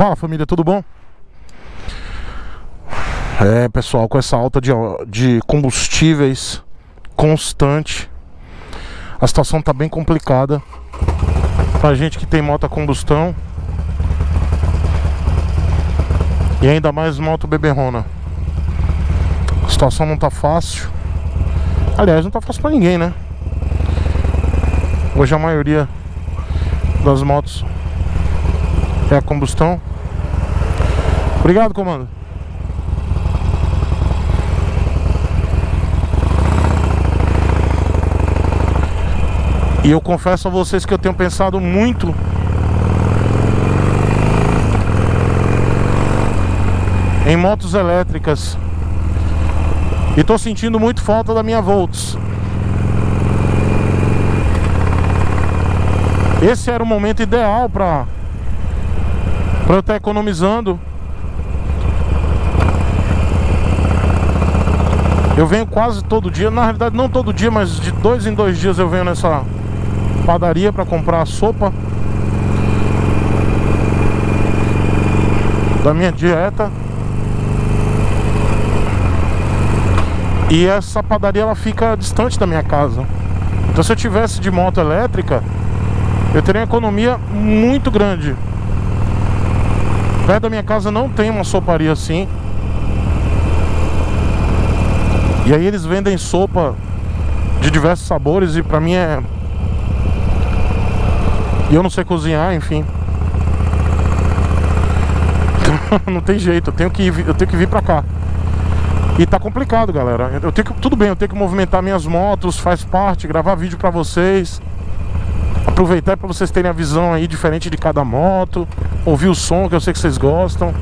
Fala família, tudo bom? É pessoal, com essa alta de, de combustíveis constante, a situação tá bem complicada pra gente que tem moto a combustão e ainda mais moto beberrona. A situação não tá fácil. Aliás, não tá fácil pra ninguém, né? Hoje a maioria das motos é a combustão. Obrigado, comando. E eu confesso a vocês que eu tenho pensado muito em motos elétricas. E tô sentindo muito falta da minha Volts. Esse era o momento ideal para para eu estar economizando. Eu venho quase todo dia, na realidade não todo dia, mas de dois em dois dias eu venho nessa padaria para comprar sopa da minha dieta. E essa padaria ela fica distante da minha casa. Então se eu tivesse de moto elétrica, eu teria uma economia muito grande. Perto da minha casa não tem uma soparia assim. E aí eles vendem sopa de diversos sabores e pra mim é e eu não sei cozinhar, enfim. não tem jeito, eu tenho que ir, eu tenho que vir pra cá. E tá complicado, galera. Eu tenho que, tudo bem, eu tenho que movimentar minhas motos, faz parte, gravar vídeo pra vocês. Aproveitar para vocês terem a visão aí diferente de cada moto, ouvir o som que eu sei que vocês gostam.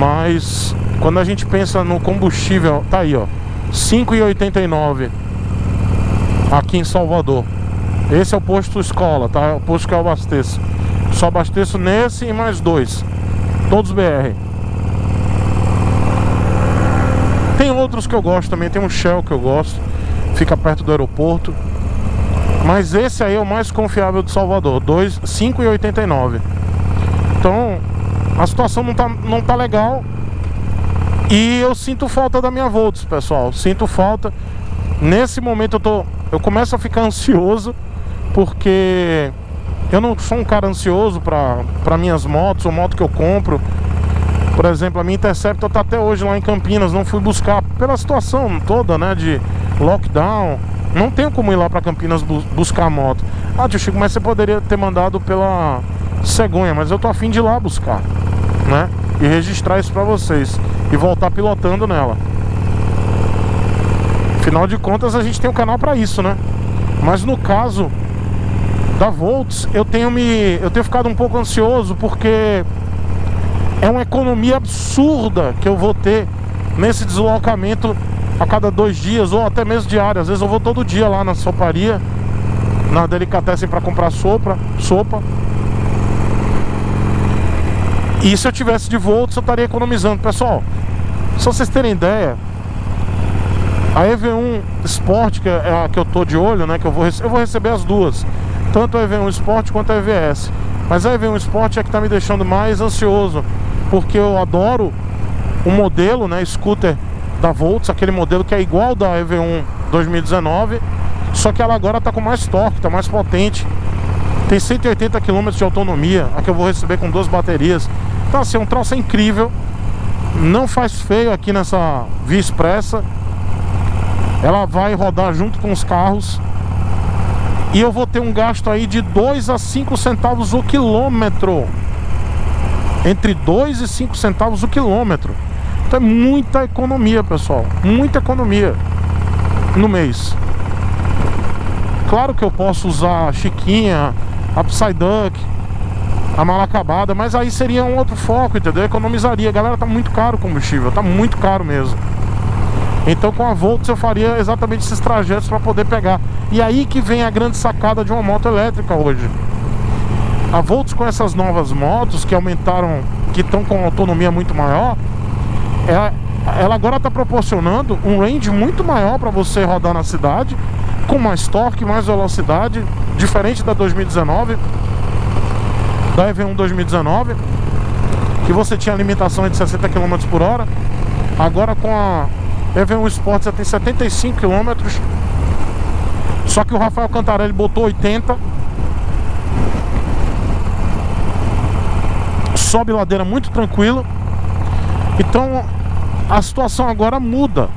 Mas quando a gente pensa no combustível, tá aí, ó, 5,89 aqui em Salvador. Esse é o posto escola, tá? É o posto que eu abasteço. Só abasteço nesse e mais dois. Todos BR. Tem outros que eu gosto também, tem um Shell que eu gosto. Fica perto do aeroporto. Mas esse aí é o mais confiável de Salvador, 5,89. Então, a situação não tá, não tá legal. E eu sinto falta da minha Volts, pessoal. Sinto falta. Nesse momento eu tô eu começo a ficar ansioso porque eu não sou um cara ansioso para minhas motos ou moto que eu compro. Por exemplo, a minha Interceptor tá até hoje lá em Campinas, não fui buscar pela situação toda, né, de lockdown. Não tenho como ir lá para Campinas bu buscar a moto. Ah, tio Chico, mas você poderia ter mandado pela cegonha, mas eu tô afim de ir lá buscar, né? E registrar isso para vocês e voltar pilotando nela. Afinal de contas, a gente tem um canal para isso, né? Mas no caso da Volts, eu tenho me eu tenho ficado um pouco ansioso porque é uma economia absurda que eu vou ter nesse deslocamento a cada dois dias ou até mesmo diário. Às vezes eu vou todo dia lá na soparia, na delicatessen para comprar sopa, sopa. E se eu tivesse de volts, eu estaria economizando. Pessoal, só vocês terem ideia, a EV1 Sport, que é a que eu tô de olho, né? Que eu vou, eu vou receber as duas. Tanto a EV1 Sport quanto a EVS. Mas a EV1 Sport é que tá me deixando mais ansioso. Porque eu adoro o modelo, né? Scooter da Volts, aquele modelo que é igual da EV1 2019. Só que ela agora tá com mais torque, tá mais potente. Tem 180 km de autonomia, a que eu vou receber com duas baterias. Então assim, é um troço incrível. Não faz feio aqui nessa via expressa ela vai rodar junto com os carros e eu vou ter um gasto aí de 2 a 5 centavos o quilômetro. Entre 2 e 5 centavos o quilômetro. Então é muita economia, pessoal. Muita economia no mês. Claro que eu posso usar a Chiquinha, a Psyduck, a mala acabada, mas aí seria um outro foco, entendeu? Economizaria. Galera, tá muito caro o combustível, tá muito caro mesmo. Então com a Volts eu faria exatamente esses trajetos para poder pegar. E aí que vem a grande sacada de uma moto elétrica hoje. A Volts com essas novas motos que aumentaram, que estão com autonomia muito maior, ela, ela agora está proporcionando um range muito maior para você rodar na cidade, com mais torque, mais velocidade, diferente da 2019. Da EV1 2019, que você tinha limitação de 60 km por hora. Agora com a EV1 Sport você tem 75 km. Só que o Rafael Cantarelli botou 80. Sobe ladeira muito tranquilo. Então a situação agora muda.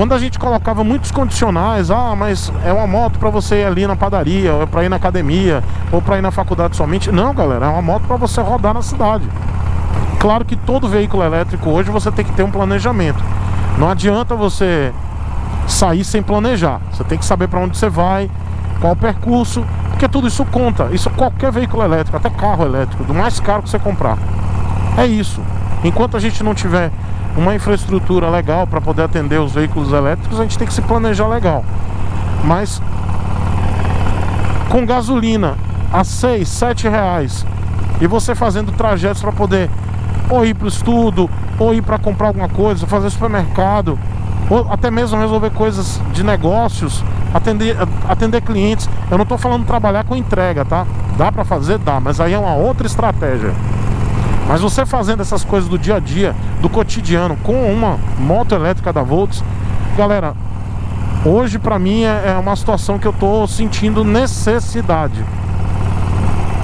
Quando a gente colocava muitos condicionais, ah, mas é uma moto para você ir ali na padaria, ou é para ir na academia, ou para ir na faculdade somente. Não, galera, é uma moto para você rodar na cidade. Claro que todo veículo elétrico hoje você tem que ter um planejamento. Não adianta você sair sem planejar. Você tem que saber para onde você vai, qual o percurso, porque tudo isso conta. Isso qualquer veículo elétrico, até carro elétrico, do mais caro que você comprar. É isso. Enquanto a gente não tiver uma infraestrutura legal para poder atender os veículos elétricos, a gente tem que se planejar legal. Mas com gasolina a 6, 7 reais e você fazendo trajetos para poder ou ir para o estudo, ou ir para comprar alguma coisa, fazer supermercado, ou até mesmo resolver coisas de negócios, atender, atender clientes. Eu não estou falando trabalhar com entrega, tá? Dá para fazer? Dá, mas aí é uma outra estratégia. Mas você fazendo essas coisas do dia a dia, do cotidiano, com uma moto elétrica da Volts, galera, hoje para mim é, é uma situação que eu tô sentindo necessidade.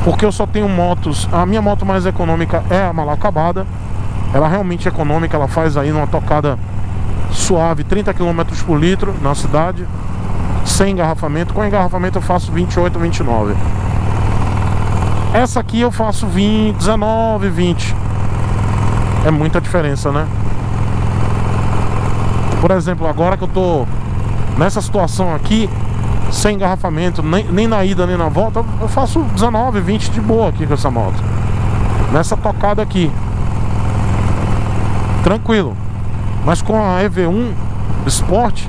Porque eu só tenho motos, a minha moto mais econômica é a Malacabada. Ela realmente é econômica, ela faz aí numa tocada suave, 30 km por litro na cidade, sem engarrafamento. Com engarrafamento eu faço 28, 29. Essa aqui eu faço 20, 19, 20. É muita diferença, né? Por exemplo, agora que eu tô nessa situação aqui, sem engarrafamento, nem, nem na ida nem na volta, eu faço 19, 20 de boa aqui com essa moto. Nessa tocada aqui. Tranquilo. Mas com a EV1 Sport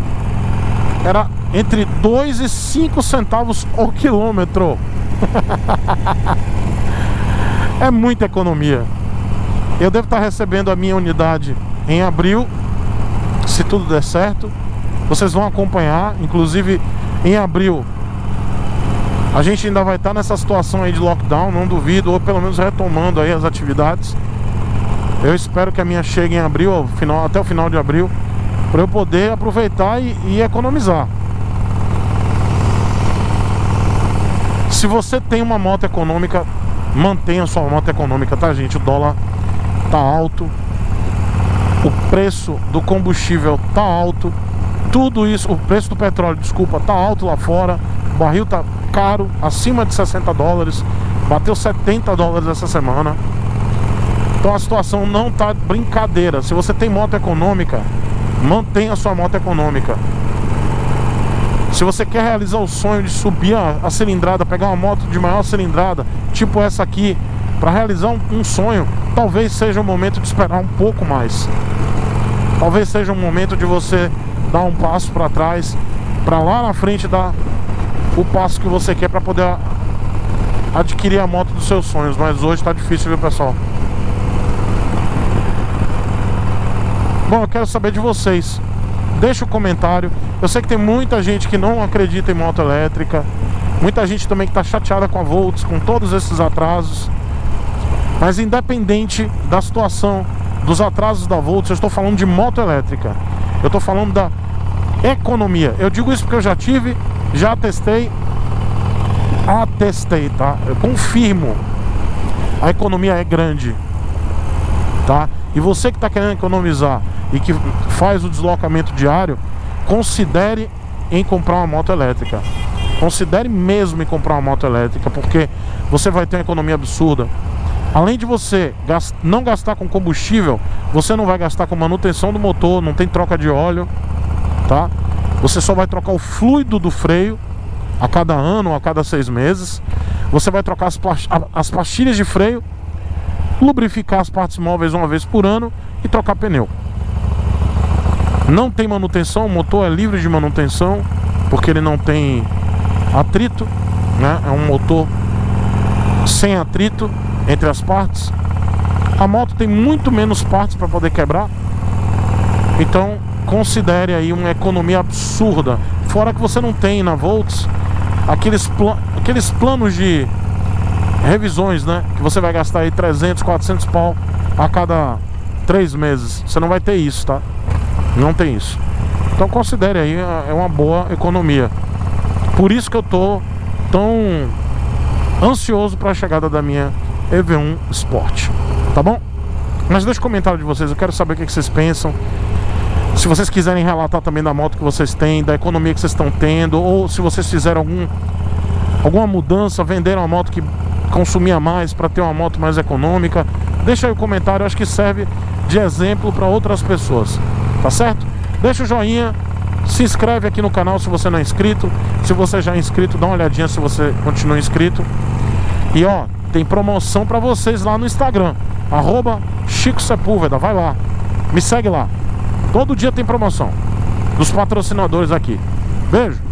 era entre 2 e 5 centavos o quilômetro. é muita economia. Eu devo estar recebendo a minha unidade em abril, se tudo der certo. Vocês vão acompanhar, inclusive em abril. A gente ainda vai estar nessa situação aí de lockdown, não duvido, ou pelo menos retomando aí as atividades. Eu espero que a minha chegue em abril, final, até o final de abril, para eu poder aproveitar e, e economizar. Se você tem uma moto econômica, mantenha sua moto econômica, tá gente? O dólar tá alto, o preço do combustível tá alto, tudo isso, o preço do petróleo, desculpa, tá alto lá fora, o barril tá caro, acima de 60 dólares, bateu 70 dólares essa semana. Então a situação não tá brincadeira. Se você tem moto econômica, mantenha sua moto econômica. Se você quer realizar o sonho de subir a, a cilindrada, pegar uma moto de maior cilindrada, tipo essa aqui, para realizar um, um sonho, talvez seja o momento de esperar um pouco mais. Talvez seja o momento de você dar um passo para trás, para lá na frente dar o passo que você quer para poder adquirir a moto dos seus sonhos. Mas hoje está difícil, viu, pessoal? Bom, eu quero saber de vocês deixa o um comentário. Eu sei que tem muita gente que não acredita em moto elétrica, muita gente também que está chateada com a Volts, com todos esses atrasos. Mas independente da situação dos atrasos da Volts, eu estou falando de moto elétrica. Eu estou falando da economia. Eu digo isso porque eu já tive, já testei, atestei, tá? Eu confirmo. A economia é grande, tá? E você que está querendo economizar e que faz o deslocamento diário, considere em comprar uma moto elétrica. Considere mesmo em comprar uma moto elétrica, porque você vai ter uma economia absurda. Além de você não gastar com combustível, você não vai gastar com manutenção do motor, não tem troca de óleo, tá? Você só vai trocar o fluido do freio a cada ano a cada seis meses. Você vai trocar as, as pastilhas de freio, lubrificar as partes móveis uma vez por ano e trocar pneu. Não tem manutenção, o motor é livre de manutenção, porque ele não tem atrito, né? É um motor sem atrito entre as partes. A moto tem muito menos partes para poder quebrar. Então, considere aí uma economia absurda. Fora que você não tem na Volts aqueles, aqueles planos de revisões, né? Que você vai gastar aí 300, 400 pau a cada três meses. Você não vai ter isso, tá? Não tem isso. Então considere aí, é uma boa economia. Por isso que eu tô tão ansioso para a chegada da minha EV1 Sport, tá bom? Mas deixa o comentário de vocês, eu quero saber o que vocês pensam. Se vocês quiserem relatar também da moto que vocês têm, da economia que vocês estão tendo, ou se vocês fizeram algum, alguma mudança, venderam uma moto que consumia mais para ter uma moto mais econômica, deixa aí o comentário, acho que serve de exemplo para outras pessoas, tá certo? Deixa o joinha, se inscreve aqui no canal se você não é inscrito. Se você já é inscrito, dá uma olhadinha se você continua inscrito. E ó, tem promoção para vocês lá no Instagram. Arroba Chico Sepúlveda, vai lá. Me segue lá. Todo dia tem promoção. Dos patrocinadores aqui. Beijo.